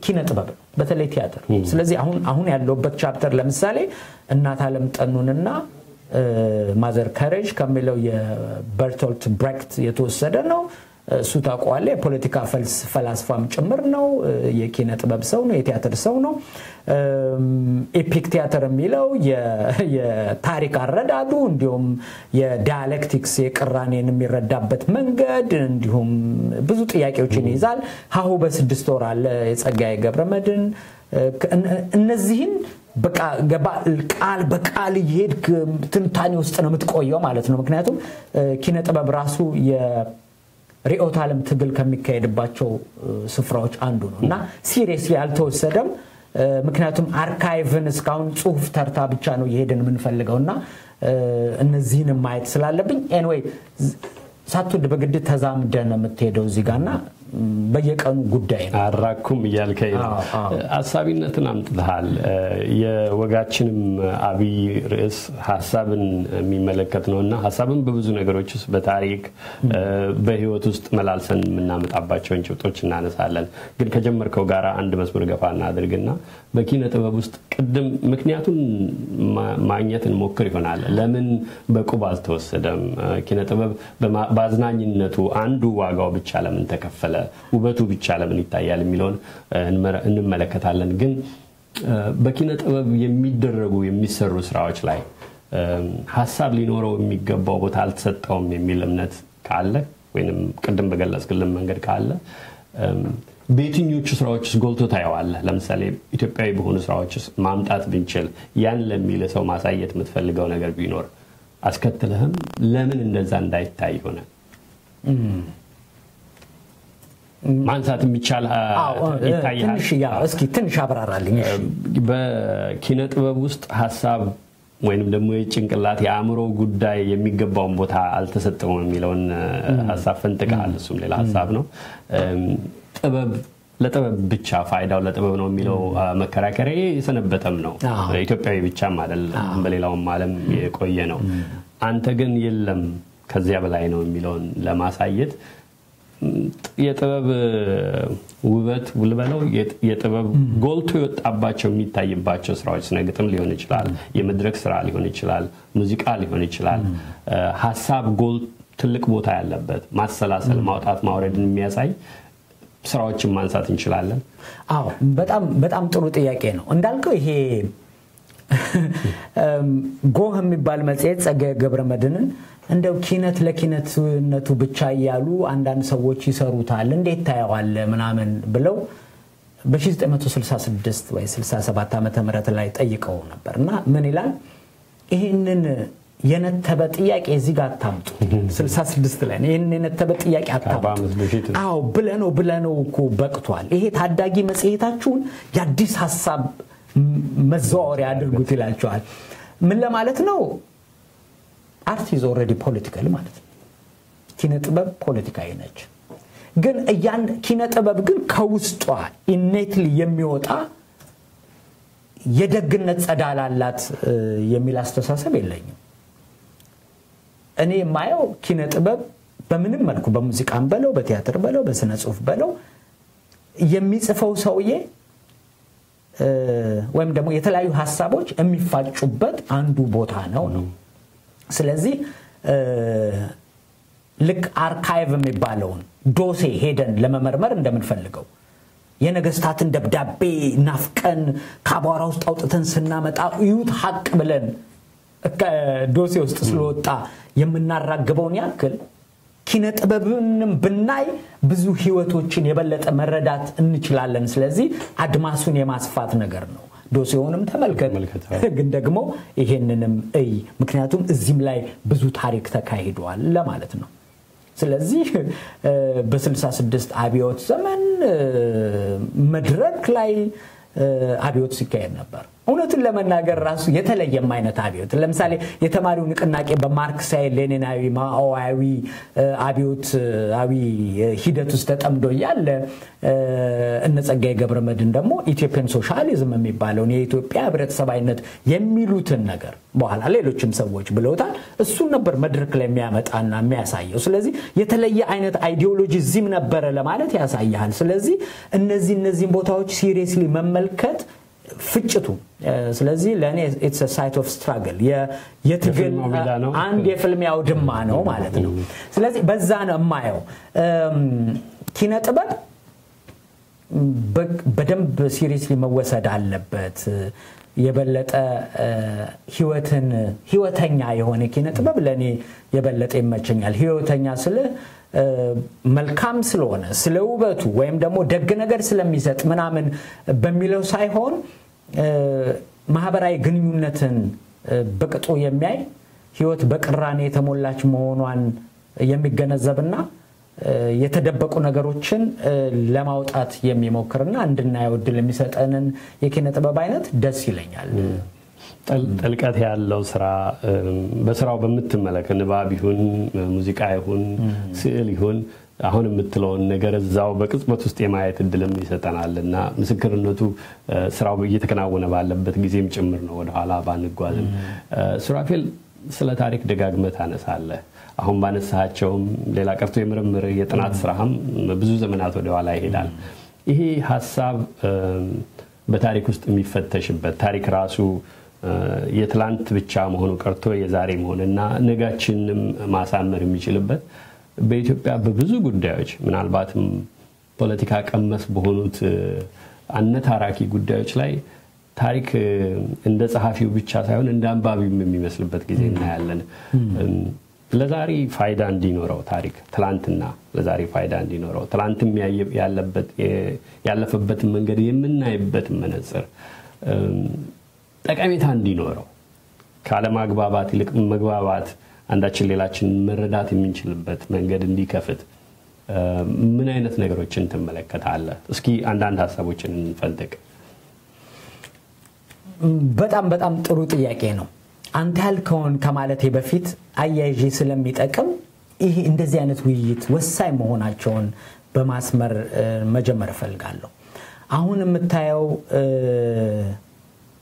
ኪነ ጥበብ በተለይ ቲያትር። ስለዚህ አሁን አሁን ያለውበት chapter ለምሳሌ እናት አለም ጠኑንና Mother Courage ከሚለው የበርቶልት ብሬሽት የተወሰደ ነው። እሱ ታውቀዋለህ። የፖለቲካ ፈላስፋም ጭምር ነው። የኪነ ጥበብ ሰው ነው። የቲያትር ሰው ነው። epic ቲያትር የሚለው የታሪክ አረዳዱ እንዲሁም የ dialectics የቅራኔን የሚረዳበት መንገድ እንዲሁም ብዙ ጥያቄዎችን ይይዛል። ሀሁ በስድስት ወር አለ የጸጋዬ ገብረመድህን እነዚህን ቃል በቃል እየሄድክ ትንታኔ ውስጥ ነው የምትቆየው ማለት ነው። ምክንያቱም ኪነ ጥበብ ራሱ ርዕዮተ ዓለም ትግል ከሚካሄድባቸው ስፍራዎች አንዱ ነው እና seriously አልተወሰደም። ምክንያቱም archive ን እስካሁን ጽሁፍ ተርታ ብቻ ነው እየሄድን የምንፈልገው እና እነዚህንም ማየት ስላለብኝ anyway ሳትወድ በግድ ተዛምደን የምትሄደው እዚህ ጋር በየቀኑ ጉዳይ ነው። አራኩም እያልከኝ ነው። አሳቢነትን አምጥተሃል። የወጋችንም አብይ ርዕስ ሀሳብን የሚመለከት ነው እና ሀሳብን በብዙ ነገሮች ውስጥ በታሪክ በህይወት ውስጥ መላልሰን የምናመጣባቸውን ጭብጦች እናነሳለን። ግን ከጀመርከው ጋር አንድ መስመር ገፋ እናድርግና በኪነ ጥበብ ውስጥ ቅድም ምክንያቱን ማግኘት እንሞክር ይሆናል። ለምን በቁብ አልተወሰደም? ኪነ ጥበብ በአዝናኝነቱ አንዱ ዋጋው ብቻ ለምን ተከፈለ? ውበቱ ብቻ ለምን ይታያል? የሚለውን እንመለከታለን። ግን በኪነ ጥበብ የሚደረጉ የሚሰሩ ስራዎች ላይ ሀሳብ ሊኖረው የሚገባው ቦታ አልተሰጠውም የሚል እምነት ካለ ወይም ቅድም በገለጽክልን መንገድ ካለ በየትኞቹ ስራዎች ውስጥ ጎልቶ ታየዋለህ? ለምሳሌ ኢትዮጵያዊ በሆኑ ስራዎች ውስጥ ማምጣት ብንችል ያን ለሚል ሰው ማሳየት የምትፈልገው ነገር ቢኖር አስከትለህም ለምን እንደዛ እንዳይታይ ሆነ ማንሳት የሚቻል ይታያል? እስኪ ትንሽ አብራራልኝ። በኪነ ጥበብ ውስጥ ሀሳብ ወይንም ደግሞ የጭንቅላት የአእምሮ ጉዳይ የሚገባውን ቦታ አልተሰጠውም የሚለውን ሀሳብ ፈንጥቀሃል። እሱም ሌላ ሀሳብ ነው። ጥበብ ለጥበብ ብቻ ፋይዳው ለጥበብ ነው የሚለው መከራከሪያ የሰነበተም ነው። ኢትዮጵያዊ ብቻም አይደለም፣ በሌላውም ዓለም የቆየ ነው። አንተ ግን የለም ከዚያ በላይ ነው የሚለውን ለማሳየት የጥበብ ውበት ውልበለው የጥበብ ጎልቶ የወጣባቸው የሚታይባቸው ስራዎች ስነ ግጥም ሊሆን ይችላል፣ የመድረክ ስራ ሊሆን ይችላል፣ ሙዚቃ ሊሆን ይችላል። ሀሳብ ጎል ትልቅ ቦታ ያለበት ማሰላሰል፣ ማውጣት ማውረድን የሚያሳይ ስራዎችን ማንሳት እንችላለን። አዎ በጣም በጣም ጥሩ ጥያቄ ነው። እንዳልከው ይሄ ጎህ የሚባል መጽሔት ጸጋዬ ገብረ መድኅንን እንደው ኪነት ለኪነትነቱ ብቻ እያሉ አንዳንድ ሰዎች ይሰሩታል፣ እንዴት ታየዋለ ምናምን ብለው በ1966 ወይ 67 ዓ ም ላይ ጠይቀው ነበር እና ምን ይላል ይህንን የነተበ ጥያቄ እዚህ ጋር አታምጡ። 66 ላይ ይህን የነተበ ጥያቄ አታምጡ። አዎ ብለነው ብለነው እኮ በቅቷል። ይሄ ታዳጊ መጽሔታችሁን የአዲስ ሀሳብ መዘዋወሪያ አድርጉት ይላቸዋል። ምን ለማለት ነው? art is already political ማለት ነው። ኪነ ጥበብ ፖለቲካዊ ነች። ግን እያን ኪነ ጥበብ ግን ከውስጧ innately የሚወጣ የደግነት ጸዳል አላት የሚል አስተሳሰብ የለኝም። እኔ የማየው ኪነ ጥበብ በምንም መልኩ በሙዚቃም በለው በቲያትር በለው በስነ ጽሁፍ በለው የሚጽፈው ሰውዬ ወይም ደግሞ የተለያዩ ሀሳቦች የሚፋጩበት አንዱ ቦታ ነው ነው ስለዚህ ልክ archive የሚባለውን ዶሴ ሄደን ለመመርመር እንደምንፈልገው የነገስታትን ደብዳቤ ናፍቀን ከአቧራ ውስጥ አውጥተን ስናመጣ እዩት ሀቅ ብለን ዶሴ ውስጥ ስለወጣ የምናራግበውን ያክል ኪነ ጥበብንም ብናይ ብዙ ህይወቶችን የበለጠ መረዳት እንችላለን። ስለዚህ አድማሱን የማስፋት ነገር ነው። ዶሴውንም ተመልከት፣ ግን ደግሞ ይሄንንም እይ። ምክንያቱም እዚህም ላይ ብዙ ታሪክ ተካሂዷል ለማለት ነው። ስለዚህ በ66 አብዮት ዘመን መድረክ ላይ አብዮት ሲካሄድ ነበር። እውነቱን ለመናገር ራሱ የተለየም አይነት አብዮት ለምሳሌ የተማሪው ንቅናቄ በማርክሳዊ ሌኒናዊ ማኦዋዊ አብዮታዊ ሂደት ውስጥ ተጠምዶ እያለ እነ ጸጋዬ ገብረ መድኅን ደግሞ ኢትዮጵያን ሶሻሊዝም የሚባለውን የኢትዮጵያ ህብረተሰባዊነት የሚሉትን ነገር በኋላ ሌሎችም ሰዎች ብለውታል። እሱን ነበር መድረክ ላይ የሚያመጣና የሚያሳየው። ስለዚህ የተለየ አይነት ideology እዚህም ነበረ ለማለት ያሳያል። ስለዚህ እነዚህ እነዚህን ቦታዎች seriously መመልከት ፍጭቱ ስለዚህ ለእኔ it's site of struggle የትግል አንድ የፍልሚያ አውድማ ነው ማለት ነው። ስለዚህ በዛ ነው የማየው ኪነ ጥበብ በደንብ seriously መወሰድ አለበት። የበለጠ ህይወትን ህይወተኛ የሆነ ኪነ ጥበብ ለእኔ የበለጠ ይመቸኛል። ህይወተኛ ስልህ መልካም ስለሆነ ስለ ውበቱ ወይም ደግሞ ደግ ነገር ስለሚሰጥ ምናምን በሚለው ሳይሆን ማህበራዊ ግንኙነትን በቅጡ የሚያይ ህይወት በቅራኔ የተሞላች መሆኗን የሚገነዘብና የተደበቁ ነገሮችን ለማውጣት የሚሞክርና እንድናየው እድል የሚሰጠንን የኪነ ጥበብ አይነት ደስ ይለኛል። ጥልቀት ያለው ስራ በስራው በምትመለከት ንባብ ይሁን ሙዚቃ ይሁን ስዕል ይሁን አሁን የምትለውን ነገር እዛው በቅጽበት ውስጥ የማየት እድልም ይሰጠናል እና ምስክርነቱ ስራው እየተከናወነ ባለበት ጊዜም ጭምር ነው። ወደኋላ ባንጓዝም ሱራፌል ስለ ታሪክ ደጋግመህ ታነሳለህ። አሁን ባነሳቸውም ሌላ ቀርቶ የምርምር የጥናት ስራህም ብዙ ዘመናት ወደኋላ ይሄዳል። ይሄ ሀሳብ በታሪክ ውስጥ የሚፈተሽበት ታሪክ ራሱ የትላንት ብቻ መሆኑ ቀርቶ የዛሬ መሆንና ነጋችንም ማሳመር የሚችልበት በኢትዮጵያ በብዙ ጉዳዮች ምናልባትም ፖለቲካ ቀመስ በሆኑት አነታራኪ ጉዳዮች ላይ ታሪክ እንደ ጸሐፊው ብቻ ሳይሆን እንደ አንባቢም የሚመስልበት ጊዜ እናያለን። ለዛሬ ፋይዳ እንዲኖረው ታሪክ ትላንትና ለዛሬ ፋይዳ እንዲኖረው ትላንትም ያለፈበትን መንገድ የምናይበት መነጽር ጠቀሜታ እንዲኖረው ካለማግባባት ይልቅ መግባባት አንዳችን ሌላችን መረዳት የምንችልበት መንገድ እንዲከፍት ምን አይነት ነገሮችን ትመለከታለህ? እስኪ አንዳንድ ሀሳቦችን እንፈንጥቅ። በጣም በጣም ጥሩ ጥያቄ ነው። አንተ ያልከውን ከማለቴ በፊት አያይዤ ስለሚጠቅም ይህ እንደዚህ አይነት ውይይት ወሳኝ መሆናቸውን በማስመር መጀመር እፈልጋለሁ። አሁን የምታየው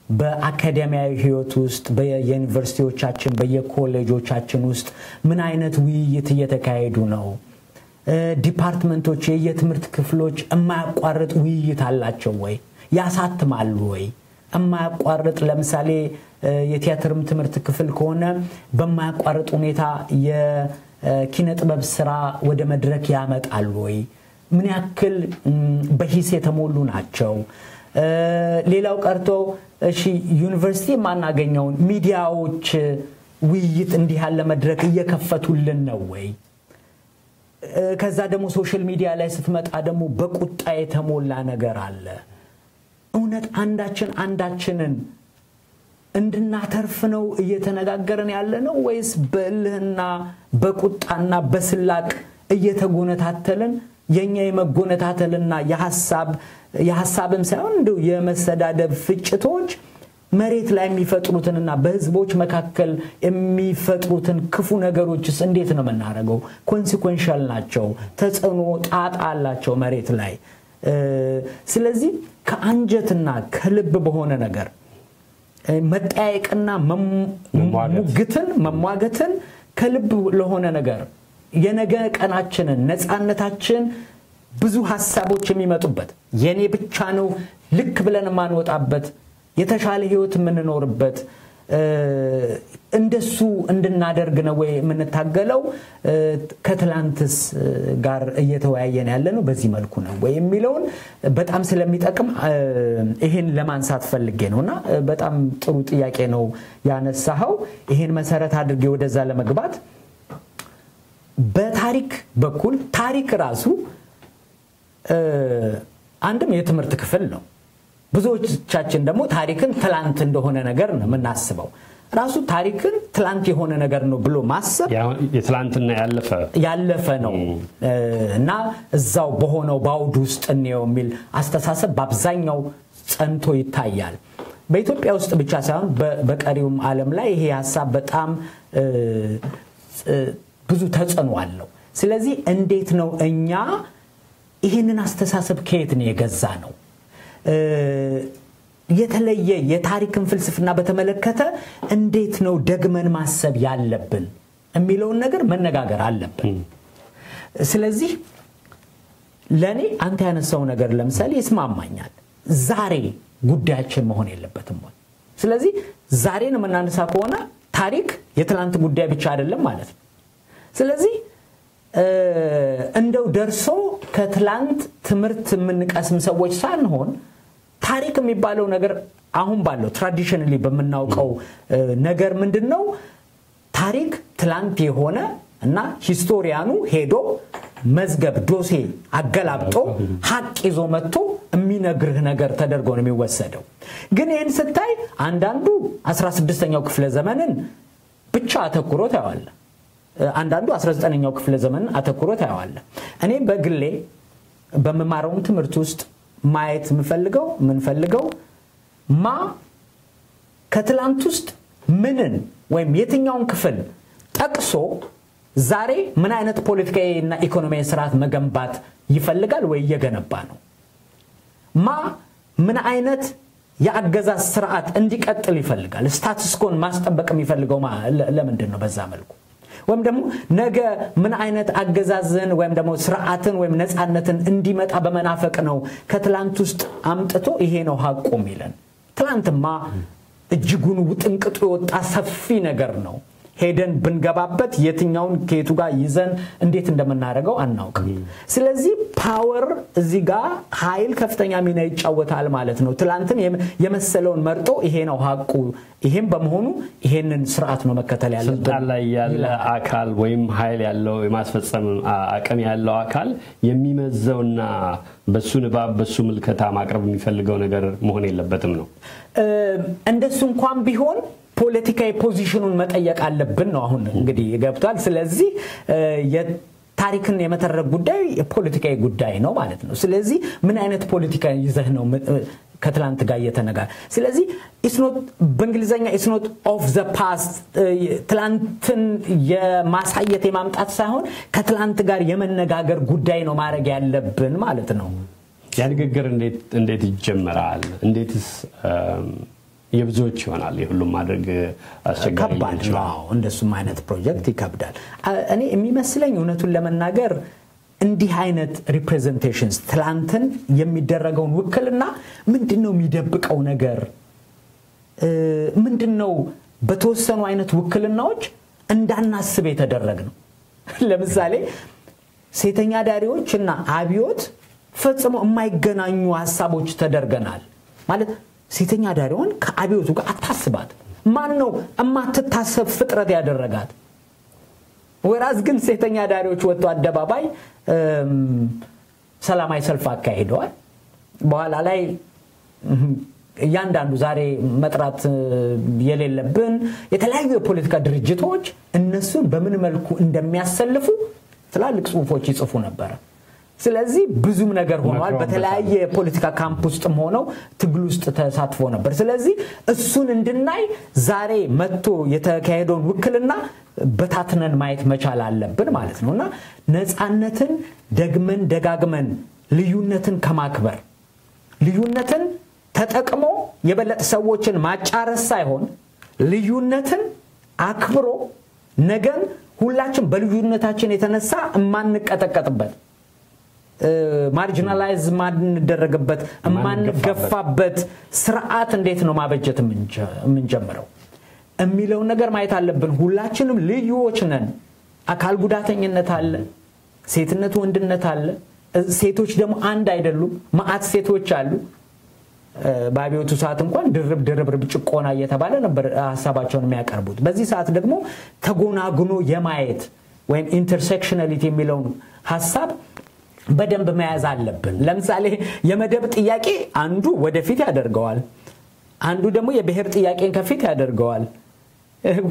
በአካዳሚያዊ ሕይወት ውስጥ በየዩኒቨርሲቲዎቻችን በየኮሌጆቻችን ውስጥ ምን አይነት ውይይት እየተካሄዱ ነው? department ኦች፣ የየትምህርት ክፍሎች የማያቋርጥ ውይይት አላቸው ወይ? ያሳትማሉ ወይ? የማያቋርጥ ለምሳሌ የቲያትርም ትምህርት ክፍል ከሆነ በማያቋርጥ ሁኔታ የኪነ ጥበብ ስራ ወደ መድረክ ያመጣሉ ወይ? ምን ያክል በሂስ የተሞሉ ናቸው? ሌላው ቀርቶ እሺ ዩኒቨርሲቲ የማናገኘውን ሚዲያዎች ውይይት እንዲህ ያለ መድረክ እየከፈቱልን ነው ወይ? ከዛ ደግሞ social media ላይ ስትመጣ ደግሞ በቁጣ የተሞላ ነገር አለ። እውነት አንዳችን አንዳችንን እንድናተርፍ ነው እየተነጋገርን ያለ ነው ወይስ በእልህና በቁጣና በስላቅ እየተጎነታተልን የኛ የመጎነታተልና የሀሳብም ሳይሆን እንዲሁ የመሰዳደብ ፍጭቶች መሬት ላይ የሚፈጥሩትንና በህዝቦች መካከል የሚፈጥሩትን ክፉ ነገሮችስ እንዴት ነው የምናደርገው? consequential ናቸው፣ ተጽዕኖ ጣጣ አላቸው መሬት ላይ። ስለዚህ ከአንጀትና ከልብ በሆነ ነገር መጠያየቅና ሙግትን መሟገትን ከልብ ለሆነ ነገር የነገ ቀናችንን ነፃነታችን ብዙ ሀሳቦች የሚመጡበት የኔ ብቻ ነው ልክ ብለን የማንወጣበት የተሻለ ህይወት የምንኖርበት እንደሱ እንድናደርግ ነው ወይ የምንታገለው? ከትላንትስ ጋር እየተወያየን ያለ ነው በዚህ መልኩ ነው ወይ የሚለውን በጣም ስለሚጠቅም ይሄን ለማንሳት ፈልጌ ነው እና በጣም ጥሩ ጥያቄ ነው ያነሳኸው። ይሄን መሰረት አድርጌ ወደዛ ለመግባት በታሪክ በኩል ታሪክ ራሱ አንድም የትምህርት ክፍል ነው። ብዙዎቻችን ደግሞ ታሪክን ትላንት እንደሆነ ነገር ነው የምናስበው። ራሱ ታሪክን ትላንት የሆነ ነገር ነው ብሎ ማሰብ የትላንትና ያለፈ ያለፈ ነው እና እዛው በሆነው በአውድ ውስጥ እንየው የሚል አስተሳሰብ በአብዛኛው ጸንቶ ይታያል። በኢትዮጵያ ውስጥ ብቻ ሳይሆን በቀሪውም ዓለም ላይ ይሄ ሀሳብ በጣም ብዙ ተጽዕኖ አለው። ስለዚህ እንዴት ነው እኛ ይህንን አስተሳሰብ ከየት ነው የገዛ ነው የተለየ የታሪክን ፍልስፍና በተመለከተ እንዴት ነው ደግመን ማሰብ ያለብን የሚለውን ነገር መነጋገር አለብን። ስለዚህ ለእኔ አንተ ያነሳው ነገር ለምሳሌ ይስማማኛል። ዛሬ ጉዳያችን መሆን የለበትም ወይ? ስለዚህ ዛሬን የምናነሳ ከሆነ ታሪክ የትላንት ጉዳይ ብቻ አይደለም ማለት ነው። ስለዚህ እንደው ደርሶ ከትላንት ትምህርት የምንቀስም ሰዎች ሳንሆን ታሪክ የሚባለው ነገር አሁን ባለው traditionally በምናውቀው ነገር ምንድን ነው? ታሪክ ትላንት የሆነ እና historian ኡ ሄዶ መዝገብ ዶሴ አገላብጦ ሀቅ ይዞ መጥቶ የሚነግርህ ነገር ተደርጎ ነው የሚወሰደው። ግን ይህን ስታይ አንዳንዱ 16ኛው ክፍለ ዘመንን ብቻ አተኩሮ ታየዋለህ። አንዳንዱ 19ኛው ክፍለ ዘመንን አተኩሮ ታየዋለህ። እኔ በግሌ በምማረውም ትምህርት ውስጥ ማየት የምፈልገው የምንፈልገው ማ ከትላንት ውስጥ ምንን ወይም የትኛውን ክፍል ጠቅሶ ዛሬ ምን አይነት ፖለቲካዊ እና ኢኮኖሚያዊ ስርዓት መገንባት ይፈልጋል ወይ እየገነባ ነው? ማ ምን አይነት የአገዛዝ ስርዓት እንዲቀጥል ይፈልጋል? ስታትስኮን ማስጠበቅ የሚፈልገው ለምንድን ነው? በዛ መልኩ ወይም ደግሞ ነገ ምን አይነት አገዛዝን ወይም ደግሞ ስርዓትን ወይም ነፃነትን እንዲመጣ በመናፈቅ ነው ከትላንት ውስጥ አምጥቶ ይሄ ነው ሀቁ የሚለን። ትላንትማ እጅጉን ውጥንቅጡ የወጣ ሰፊ ነገር ነው። ሄደን ብንገባበት የትኛውን ከየቱ ጋር ይዘን እንዴት እንደምናደርገው አናውቅም። ስለዚህ ፓወር እዚህ ጋር ኃይል ከፍተኛ ሚና ይጫወታል ማለት ነው። ትላንትን የመሰለውን መርጦ ይሄ ነው ሀቁ፣ ይሄም በመሆኑ ይሄንን ስርዓት ነው መከተል ያለብን። ስልጣን ላይ ያለ አካል ወይም ኃይል ያለው የማስፈጸም አቅም ያለው አካል የሚመዘውና በሱ ንባብ በሱ ምልከታ ማቅረብ የሚፈልገው ነገር መሆን የለበትም ነው። እንደሱ እንኳን ቢሆን ፖለቲካዊ ፖዚሽኑን መጠየቅ አለብን ነው። አሁን እንግዲህ ገብቷል። ስለዚህ ታሪክን የመተረክ ጉዳይ የፖለቲካዊ ጉዳይ ነው ማለት ነው። ስለዚህ ምን አይነት ፖለቲካ ይዘህ ነው ከትላንት ጋር እየተነጋ ስለዚህ በእንግሊዝኛ it's not of the past ትላንትን የማሳየት የማምጣት ሳይሆን ከትላንት ጋር የመነጋገር ጉዳይ ነው ማድረግ ያለብን ማለት ነው። ያ ንግግር እንዴት ይጀመራል? እንዴትስ የብዙዎች ይሆናል? የሁሉም ማድረግ አስቸጋሪ ነው። እንደሱም አይነት ፕሮጀክት ይከብዳል። እኔ የሚመስለኝ እውነቱን ለመናገር እንዲህ አይነት representations ትላንትን የሚደረገውን ውክልና ምንድን ነው የሚደብቀው ነገር ምንድን ነው? በተወሰኑ አይነት ውክልናዎች እንዳናስብ የተደረግን ነው። ለምሳሌ ሴተኛ አዳሪዎች እና አብዮት ፈጽሞ የማይገናኙ ሀሳቦች ተደርገናል። ማለት ሴተኛ አዳሪዋን ከአብዮቱ ጋር አታስባት። ማን ነው የማትታሰብ ፍጥረት ያደረጋት? ወራዝ ግን ሴተኛ ዳሪዎች ወጥቶ አደባባይ ሰላማዊ ሰልፍ አካሂደዋል። በኋላ ላይ እያንዳንዱ ዛሬ መጥራት የሌለብን የተለያዩ የፖለቲካ ድርጅቶች እነሱን በምን መልኩ እንደሚያሰልፉ ትላልቅ ጽሁፎች ይጽፉ ነበረ። ስለዚህ ብዙም ነገር ሆነዋል። በተለያየ የፖለቲካ ካምፕ ውስጥም ሆነው ትግል ውስጥ ተሳትፎ ነበር። ስለዚህ እሱን እንድናይ ዛሬ መጥቶ የተካሄደውን ውክልና በታትነን ማየት መቻል አለብን ማለት ነው እና ነፃነትን ደግመን ደጋግመን ልዩነትን ከማክበር ልዩነትን ተጠቅሞ የበለጠ ሰዎችን ማጫረስ ሳይሆን ልዩነትን አክብሮ ነገን ሁላችን በልዩነታችን የተነሳ የማንቀጠቀጥበት ማርጂናላይዝ ማንደረግበት የማንገፋፋበት ስርዓት እንዴት ነው ማበጀት የምንጀምረው የሚለውን ነገር ማየት አለብን። ሁላችንም ልዩዎች ነን። አካል ጉዳተኝነት አለ፣ ሴትነት ወንድነት አለ። ሴቶች ደግሞ አንድ አይደሉም። መዓት ሴቶች አሉ። በአብዮቱ ሰዓት እንኳን ድርብ ድርብርብ ጭቆና እየተባለ ነበር ሀሳባቸውን የሚያቀርቡት። በዚህ ሰዓት ደግሞ ተጎናጉኖ የማየት ወይም intersectionality የሚለውን ሀሳብ በደንብ መያዝ አለብን። ለምሳሌ የመደብ ጥያቄ አንዱ ወደፊት ያደርገዋል፣ አንዱ ደግሞ የብሔር ጥያቄን ከፊት ያደርገዋል።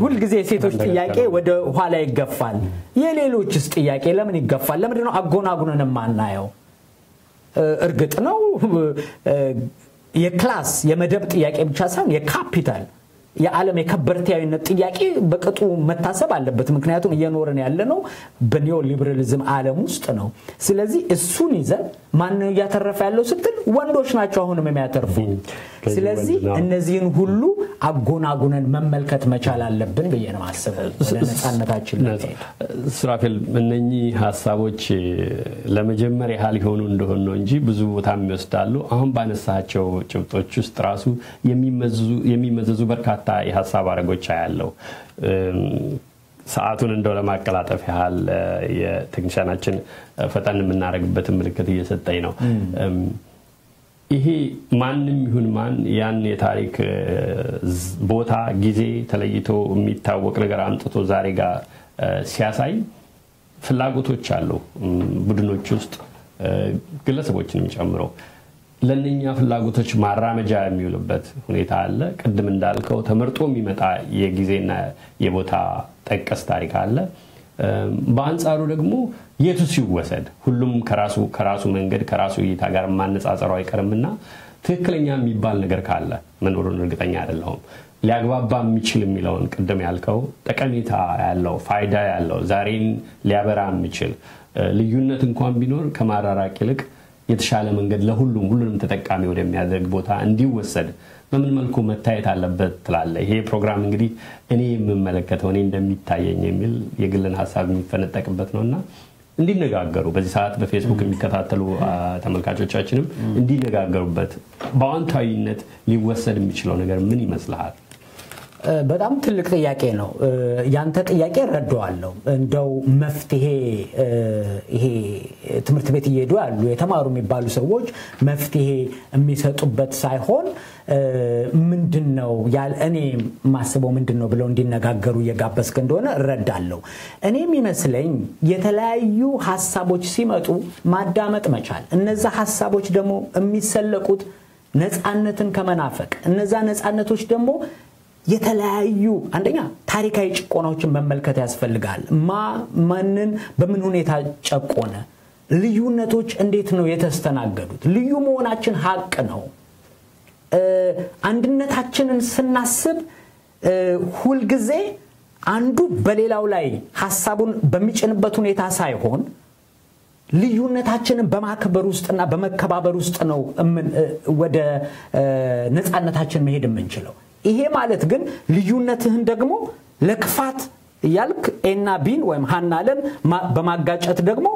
ሁልጊዜ የሴቶች ጥያቄ ወደ ኋላ ይገፋል። የሌሎችስ ጥያቄ ለምን ይገፋል? ለምንድን ነው አጎናጉነን የማናየው? እርግጥ ነው የ class የመደብ ጥያቄ ብቻ ሳይሆን የካፒታል የዓለም የከበርቴያዊነት ጥያቄ በቅጡ መታሰብ አለበት። ምክንያቱም እየኖርን ያለነው በኒዮ ሊበራሊዝም ዓለም ውስጥ ነው። ስለዚህ እሱን ይዘን ማን እያተረፈ ያለው ስትል ወንዶች ናቸው አሁንም የሚያተርፉ። ስለዚህ እነዚህን ሁሉ አጎናጉነን መመልከት መቻል አለብን ብዬ ነው ማስበው ወደ ነፃነታችን ሱራፌል፣ እነኚህ ሀሳቦች ለመጀመር ያህል የሆኑ እንደሆን ነው እንጂ ብዙ ቦታም ይወስዳሉ። አሁን ባነሳቸው ጭብጦች ውስጥ ራሱ የሚመዘዙ በርካታ የሀሳብ አረጎች አያለው። ሰዓቱን እንደው ለማቀላጠፍ ያህል የቴክኒሻናችን ፈጠን የምናደርግበትን ምልክት እየሰጠኝ ነው። ይሄ ማንም ይሁን ማን ያን የታሪክ ቦታ ጊዜ ተለይቶ የሚታወቅ ነገር አምጥቶ ዛሬ ጋር ሲያሳይ ፍላጎቶች አሉ ቡድኖች ውስጥ ግለሰቦችንም ጨምሮ ለእነኛ ፍላጎቶች ማራመጃ የሚውልበት ሁኔታ አለ። ቅድም እንዳልከው ተመርጦ የሚመጣ የጊዜና የቦታ ጠቀስ ታሪክ አለ። በአንጻሩ ደግሞ የቱ ሲወሰድ ሁሉም ከራሱ ከራሱ መንገድ ከራሱ እይታ ጋር ማነጻጸሩ አይቀርምና ትክክለኛ የሚባል ነገር ካለ መኖሩን እርግጠኛ አይደለሁም። ሊያግባባ የሚችል የሚለውን ቅድም ያልከው ጠቀሜታ ያለው ፋይዳ ያለው ዛሬን ሊያበራ የሚችል ልዩነት እንኳን ቢኖር ከማራራቅ ይልቅ የተሻለ መንገድ ለሁሉም ሁሉንም ተጠቃሚ ወደሚያደርግ ቦታ እንዲወሰድ በምን መልኩ መታየት አለበት ትላለ? ይሄ ፕሮግራም እንግዲህ እኔ የምመለከተው እኔ እንደሚታየኝ የሚል የግልን ሀሳብ የሚፈነጠቅበት ነው እና እንዲነጋገሩ በዚህ ሰዓት በፌስቡክ የሚከታተሉ ተመልካቾቻችንም እንዲነጋገሩበት በአዎንታዊነት ሊወሰድ የሚችለው ነገር ምን ይመስልሃል? በጣም ትልቅ ጥያቄ ነው። ያንተ ጥያቄ እረዳዋለሁ። እንደው መፍትሄ ይሄ ትምህርት ቤት እየሄዱ ያሉ የተማሩ የሚባሉ ሰዎች መፍትሄ የሚሰጡበት ሳይሆን ምንድን ነው እኔ የማስበው ምንድን ነው ብለው እንዲነጋገሩ እየጋበዝክ እንደሆነ እረዳለሁ። እኔ የሚመስለኝ የተለያዩ ሀሳቦች ሲመጡ ማዳመጥ መቻል፣ እነዛ ሀሳቦች ደግሞ የሚሰለቁት ነፃነትን ከመናፈቅ እነዛ ነፃነቶች ደግሞ የተለያዩ አንደኛ ታሪካዊ ጭቆናዎችን መመልከት ያስፈልጋል። ማ ማንን በምን ሁኔታ ጨቆነ? ልዩነቶች እንዴት ነው የተስተናገዱት? ልዩ መሆናችን ሀቅ ነው። አንድነታችንን ስናስብ ሁልጊዜ አንዱ በሌላው ላይ ሀሳቡን በሚጭንበት ሁኔታ ሳይሆን ልዩነታችንን በማክበር ውስጥና በመከባበር ውስጥ ነው ወደ ነፃነታችን መሄድ የምንችለው። ይሄ ማለት ግን ልዩነትህን ደግሞ ለክፋት እያልክ ኤና ቢን ወይም ሀና ለን በማጋጨት ደግሞ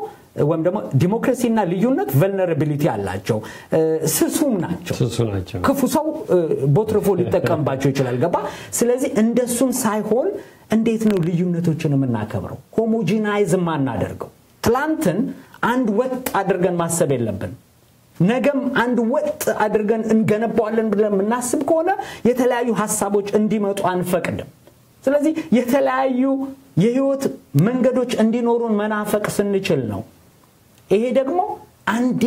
ወይም ደግሞ ዲሞክራሲና ልዩነት ቨልነራቢሊቲ አላቸው፣ ስሱም ናቸው። ክፉ ሰው ቦትርፎ ሊጠቀምባቸው ይችላል። ገባ? ስለዚህ እንደሱም ሳይሆን እንዴት ነው ልዩነቶችን የምናከብረው? ሆሞጂናይዝ የማናደርገው ትላንትን አንድ ወጥ አድርገን ማሰብ የለብን። ነገም አንድ ወጥ አድርገን እንገነባዋለን ብለን የምናስብ ከሆነ የተለያዩ ሀሳቦች እንዲመጡ አንፈቅድም። ስለዚህ የተለያዩ የህይወት መንገዶች እንዲኖሩን መናፈቅ ስንችል ነው። ይሄ ደግሞ አንዴ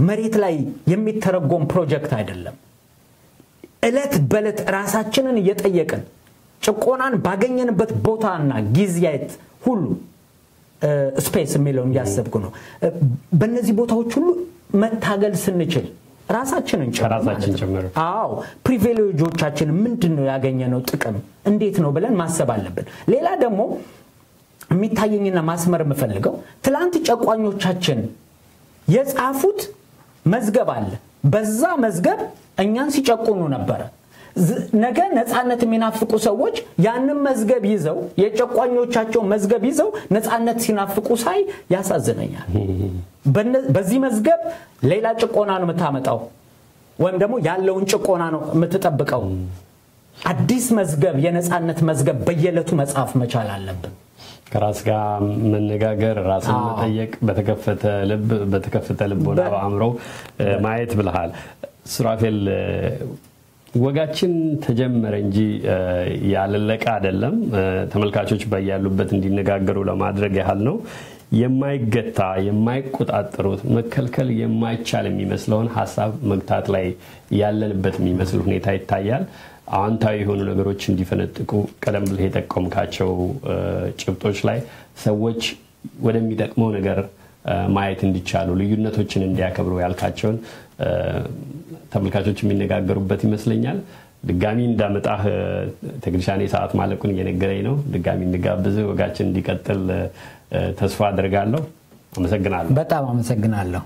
መሬት ላይ የሚተረጎም ፕሮጀክት አይደለም። እለት በዕለት ራሳችንን እየጠየቅን ጭቆናን ባገኘንበት ቦታና ጊዜያት ሁሉ space የሚለውን እያሰብኩ ነው። በእነዚህ ቦታዎች ሁሉ መታገል ስንችል ራሳችንን ጭምር አዎ privilege ኦቻችን ምንድን ነው ያገኘነው ጥቅም እንዴት ነው ብለን ማሰብ አለብን። ሌላ ደግሞ የሚታየኝና ማስመር የምፈልገው ትላንት ጨቋኞቻችን የጻፉት መዝገብ አለ። በዛ መዝገብ እኛን ሲጨቁኑ ነበረ። ነገ ነፃነት የሚናፍቁ ሰዎች ያንን መዝገብ ይዘው የጨቋኞቻቸው መዝገብ ይዘው ነፃነት ሲናፍቁ ሳይ ያሳዝነኛል። በዚህ መዝገብ ሌላ ጭቆና ነው የምታመጣው፣ ወይም ደግሞ ያለውን ጭቆና ነው የምትጠብቀው። አዲስ መዝገብ፣ የነፃነት መዝገብ በየዕለቱ መጻፍ መቻል አለብን። ከራስ ጋር መነጋገር፣ ራስን መጠየቅ፣ በተከፈተ ልብ በተከፈተ ልቦና በአእምሮ ማየት ብልሃል ሱራፌል። ወጋችን ተጀመረ እንጂ ያለለቀ አይደለም። ተመልካቾች በያሉበት እንዲነጋገሩ ለማድረግ ያህል ነው። የማይገታ የማይቆጣጠሩት መከልከል የማይቻል የሚመስለውን ሀሳብ መግታት ላይ ያለንበት የሚመስል ሁኔታ ይታያል። አዎንታዊ የሆኑ ነገሮች እንዲፈነጥቁ ቀደም ብለህ የጠቆምካቸው ጭብጦች ላይ ሰዎች ወደሚጠቅመው ነገር ማየት እንዲቻሉ ልዩነቶችን እንዲያከብሩ ያልካቸውን ተመልካቾች የሚነጋገሩበት ይመስለኛል። ድጋሚ እንዳመጣህ ቴክኒሻኔ ሰዓት ማለቁን እየነገረኝ ነው። ድጋሚ እንጋብዝህ ወጋችን እንዲቀጥል ተስፋ አድርጋለሁ። አመሰግናለሁ። በጣም አመሰግናለሁ።